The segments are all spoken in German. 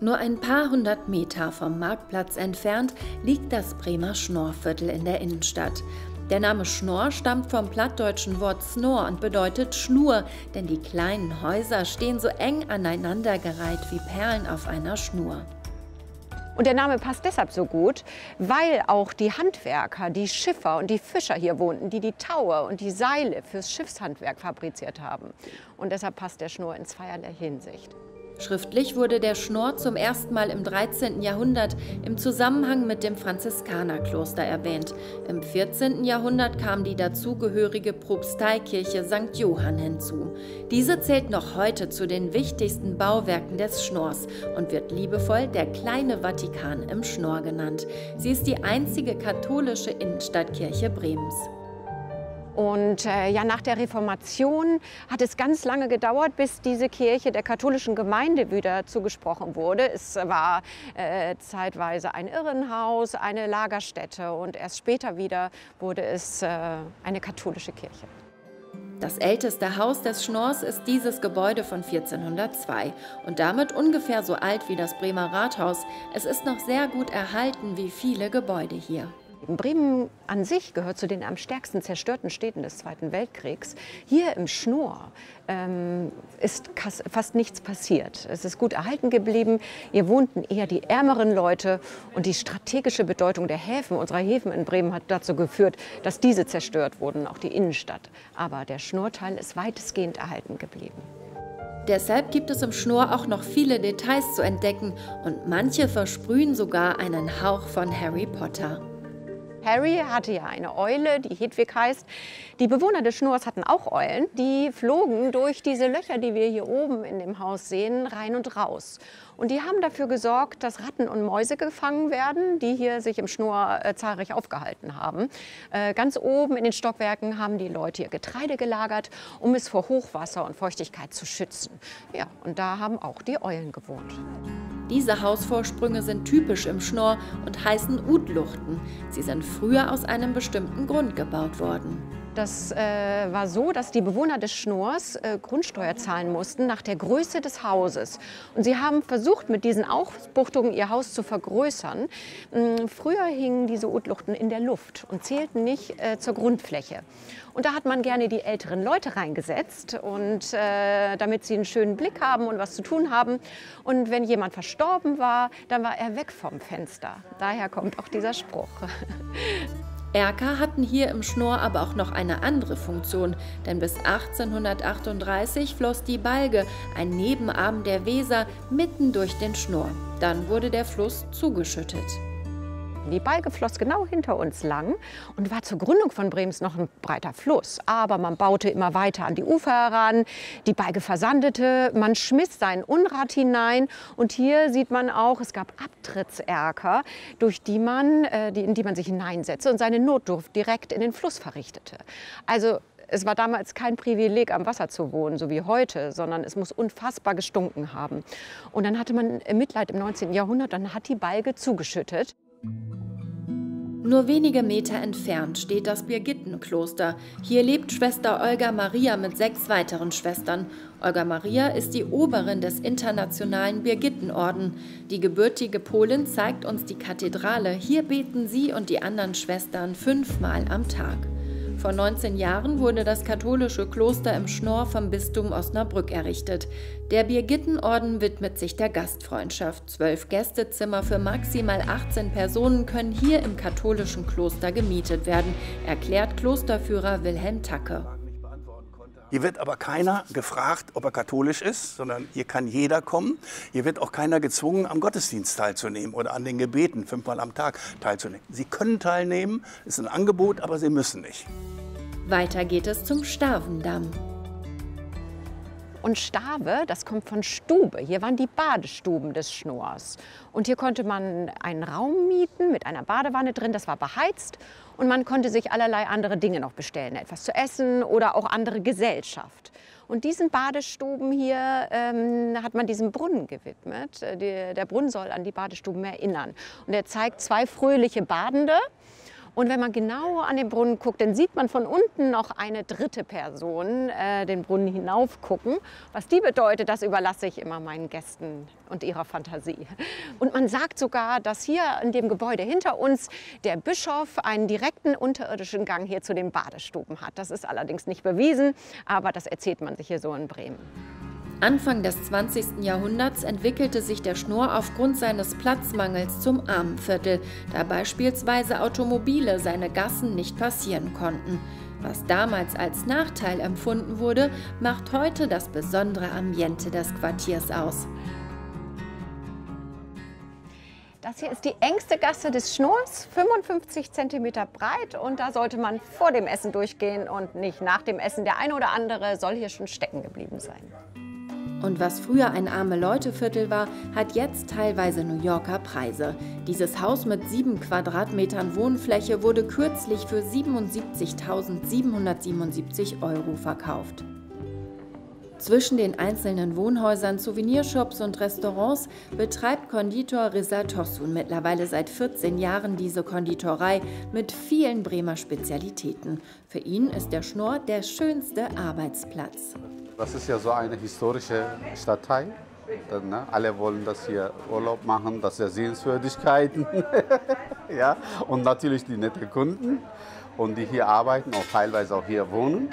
Nur ein paar hundert Meter vom Marktplatz entfernt liegt das Bremer Schnorrviertel in der Innenstadt. Der Name Schnorr stammt vom plattdeutschen Wort Snor und bedeutet Schnur, denn die kleinen Häuser stehen so eng aneinandergereiht wie Perlen auf einer Schnur. Und der Name passt deshalb so gut, weil auch die Handwerker, die Schiffer und die Fischer hier wohnten, die die Taue und die Seile fürs Schiffshandwerk fabriziert haben. Und deshalb passt der Schnur in zweierlei Hinsicht. Schriftlich wurde der Schnorr zum ersten Mal im 13. Jahrhundert im Zusammenhang mit dem Franziskanerkloster erwähnt. Im 14. Jahrhundert kam die dazugehörige Propsteikirche St. Johann hinzu. Diese zählt noch heute zu den wichtigsten Bauwerken des Schnorrs und wird liebevoll der kleine Vatikan im Schnorr genannt. Sie ist die einzige katholische Innenstadtkirche Bremens. Und äh, ja, nach der Reformation hat es ganz lange gedauert, bis diese Kirche der katholischen Gemeinde wieder zugesprochen wurde. Es war äh, zeitweise ein Irrenhaus, eine Lagerstätte und erst später wieder wurde es äh, eine katholische Kirche. Das älteste Haus des Schnorrs ist dieses Gebäude von 1402 und damit ungefähr so alt wie das Bremer Rathaus. Es ist noch sehr gut erhalten wie viele Gebäude hier. Bremen an sich gehört zu den am stärksten zerstörten Städten des Zweiten Weltkriegs. Hier im Schnur ähm, ist fast nichts passiert. Es ist gut erhalten geblieben. Hier wohnten eher die ärmeren Leute und die strategische Bedeutung der Häfen, unserer Häfen in Bremen, hat dazu geführt, dass diese zerstört wurden, auch die Innenstadt. Aber der Schnurteil ist weitestgehend erhalten geblieben. Deshalb gibt es im Schnur auch noch viele Details zu entdecken und manche versprühen sogar einen Hauch von Harry Potter. Harry hatte ja eine Eule, die Hedwig heißt. Die Bewohner des Schnurs hatten auch Eulen. Die flogen durch diese Löcher, die wir hier oben in dem Haus sehen, rein und raus. Und die haben dafür gesorgt, dass Ratten und Mäuse gefangen werden, die hier sich im Schnur äh, zahlreich aufgehalten haben. Äh, ganz oben in den Stockwerken haben die Leute ihr Getreide gelagert, um es vor Hochwasser und Feuchtigkeit zu schützen. Ja, und da haben auch die Eulen gewohnt. Diese Hausvorsprünge sind typisch im Schnorr und heißen Utluchten. Sie sind früher aus einem bestimmten Grund gebaut worden. Das äh, war so, dass die Bewohner des Schnurs äh, Grundsteuer zahlen mussten nach der Größe des Hauses. Und sie haben versucht, mit diesen Ausbuchtungen ihr Haus zu vergrößern. Ähm, früher hingen diese Utluchten in der Luft und zählten nicht äh, zur Grundfläche. Und da hat man gerne die älteren Leute reingesetzt, und, äh, damit sie einen schönen Blick haben und was zu tun haben. Und wenn jemand verstorben war, dann war er weg vom Fenster. Daher kommt auch dieser Spruch. Erker hatten hier im Schnorr aber auch noch eine andere Funktion, denn bis 1838 floss die Balge, ein Nebenarm der Weser, mitten durch den Schnorr. Dann wurde der Fluss zugeschüttet. Die Balge floss genau hinter uns lang und war zur Gründung von Brems noch ein breiter Fluss. Aber man baute immer weiter an die Ufer heran, die Balge versandete, man schmiss sein Unrat hinein und hier sieht man auch, es gab Abtrittserker, durch die man, äh, in die man sich hineinsetzte und seine Notdurft direkt in den Fluss verrichtete. Also es war damals kein Privileg, am Wasser zu wohnen, so wie heute, sondern es muss unfassbar gestunken haben. Und dann hatte man Mitleid im 19. Jahrhundert, dann hat die Balge zugeschüttet. Nur wenige Meter entfernt steht das Birgittenkloster. Hier lebt Schwester Olga Maria mit sechs weiteren Schwestern. Olga Maria ist die Oberin des internationalen Birgittenorden. Die gebürtige Polin zeigt uns die Kathedrale. Hier beten sie und die anderen Schwestern fünfmal am Tag. Vor 19 Jahren wurde das katholische Kloster im Schnorr vom Bistum Osnabrück errichtet. Der Birgittenorden widmet sich der Gastfreundschaft. Zwölf Gästezimmer für maximal 18 Personen können hier im katholischen Kloster gemietet werden, erklärt Klosterführer Wilhelm Tacke. Hier wird aber keiner gefragt, ob er katholisch ist, sondern hier kann jeder kommen. Hier wird auch keiner gezwungen, am Gottesdienst teilzunehmen oder an den Gebeten fünfmal am Tag teilzunehmen. Sie können teilnehmen, ist ein Angebot, aber Sie müssen nicht. Weiter geht es zum Stavendamm. Und Stave, das kommt von Stube. Hier waren die Badestuben des Schnurs. Und hier konnte man einen Raum mieten mit einer Badewanne drin, das war beheizt. Und man konnte sich allerlei andere Dinge noch bestellen, etwas zu essen oder auch andere Gesellschaft. Und diesen Badestuben hier ähm, hat man diesem Brunnen gewidmet. Die, der Brunnen soll an die Badestuben erinnern. Und er zeigt zwei fröhliche Badende Und wenn man genau an den Brunnen guckt, dann sieht man von unten noch eine dritte Person äh, den Brunnen hinauf gucken. Was die bedeutet, das überlasse ich immer meinen Gästen und ihrer Fantasie. Und man sagt sogar, dass hier in dem Gebäude hinter uns der Bischof einen direkten unterirdischen Gang hier zu den Badestuben hat. Das ist allerdings nicht bewiesen, aber das erzählt man sich hier so in Bremen. Anfang des 20. Jahrhunderts entwickelte sich der Schnorr aufgrund seines Platzmangels zum Armenviertel, da beispielsweise Automobile seine Gassen nicht passieren konnten. Was damals als Nachteil empfunden wurde, macht heute das besondere Ambiente des Quartiers aus. Das hier ist die engste Gasse des Schnurrs, 55 cm breit und da sollte man vor dem Essen durchgehen und nicht nach dem Essen. Der eine oder andere soll hier schon stecken geblieben sein. Und was früher ein arme Leuteviertel war, hat jetzt teilweise New Yorker Preise. Dieses Haus mit sieben Quadratmetern Wohnfläche wurde kürzlich für 77.777 Euro verkauft. Zwischen den einzelnen Wohnhäusern, Souvenirshops und Restaurants betreibt Konditor Rizal Tossun mittlerweile seit 14 Jahren diese Konditorei mit vielen Bremer Spezialitäten. Für ihn ist der Schnorr der schönste Arbeitsplatz. Das ist ja so eine historische Stadtteil. Dann, ne? Alle wollen das hier Urlaub machen, das sind Sehenswürdigkeiten. ja? Und natürlich die netten Kunden und die hier arbeiten, auch teilweise auch hier wohnen.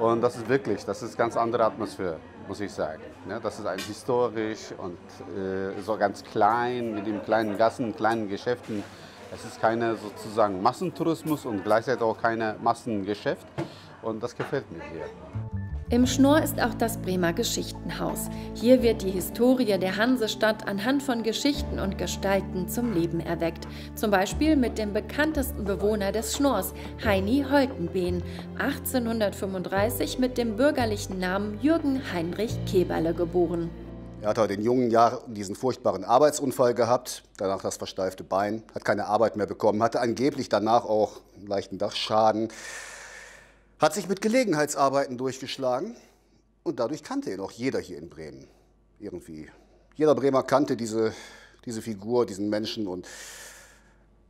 Und das ist wirklich, das ist ganz andere Atmosphäre, muss ich sagen. Ne? Das ist ein historisch und äh, so ganz klein, mit den kleinen Gassen, kleinen Geschäften. Es ist keine sozusagen Massentourismus und gleichzeitig auch keine Massengeschäft. Und das gefällt mir hier. Im Schnorr ist auch das Bremer Geschichtenhaus. Hier wird die Historie der Hansestadt anhand von Geschichten und Gestalten zum Leben erweckt. Zum Beispiel mit dem bekanntesten Bewohner des Schnorrs, Heini Holtenbehn, 1835 mit dem bürgerlichen Namen Jürgen Heinrich Keberle geboren. Er hat heute in jungen Jahren diesen furchtbaren Arbeitsunfall gehabt, danach das versteifte Bein, hat keine Arbeit mehr bekommen, hatte angeblich danach auch einen leichten Dachschaden. Hat sich mit Gelegenheitsarbeiten durchgeschlagen und dadurch kannte ihn auch jeder hier in Bremen. Irgendwie. Jeder Bremer kannte diese, diese Figur, diesen Menschen und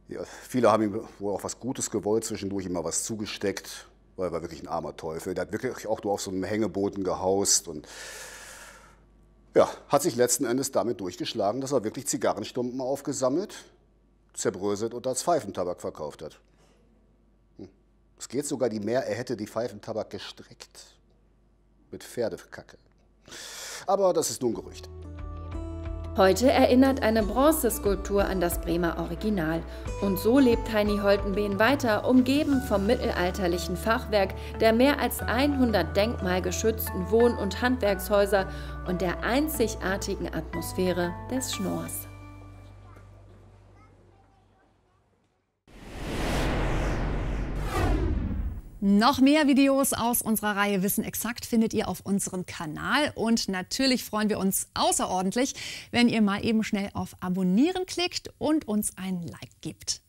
ja, viele haben ihm wohl auch was Gutes gewollt, zwischendurch immer was zugesteckt, weil er war wirklich ein armer Teufel. Der hat wirklich auch nur auf so einem Hängeboden gehaust und ja, hat sich letzten Endes damit durchgeschlagen, dass er wirklich Zigarrenstumpen aufgesammelt, zerbröselt und als Pfeifentabak verkauft hat. Es geht sogar die mehr, er hätte die Pfeifentabak gestreckt. Mit Pferdekacke. Aber das ist nun Gerücht. Heute erinnert eine Bronzeskulptur an das Bremer Original. Und so lebt Heini Holtenbehn weiter, umgeben vom mittelalterlichen Fachwerk der mehr als 100 denkmalgeschützten Wohn- und Handwerkshäuser und der einzigartigen Atmosphäre des Schnorrs. Noch mehr Videos aus unserer Reihe Wissen exakt findet ihr auf unserem Kanal. Und natürlich freuen wir uns außerordentlich, wenn ihr mal eben schnell auf Abonnieren klickt und uns ein Like gibt.